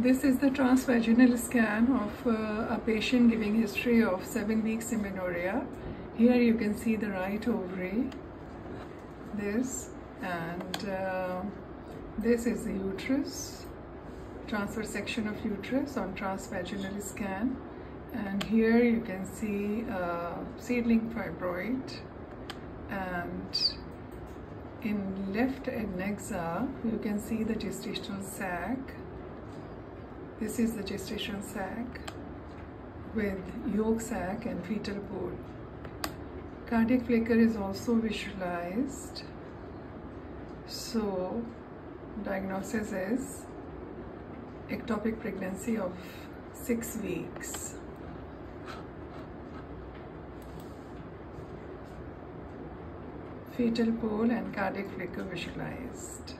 This is the transvaginal scan of uh, a patient giving history of 7 weeks amenorrhea. Here you can see the right ovary, this, and uh, this is the uterus, transverse section of uterus on transvaginal scan. And here you can see uh, seedling fibroid and in left adnexa you can see the gestational sac this is the gestation sac with yolk sac and fetal pole. Cardiac flicker is also visualized. So diagnosis is ectopic pregnancy of six weeks. Fetal pole and cardiac flicker visualized.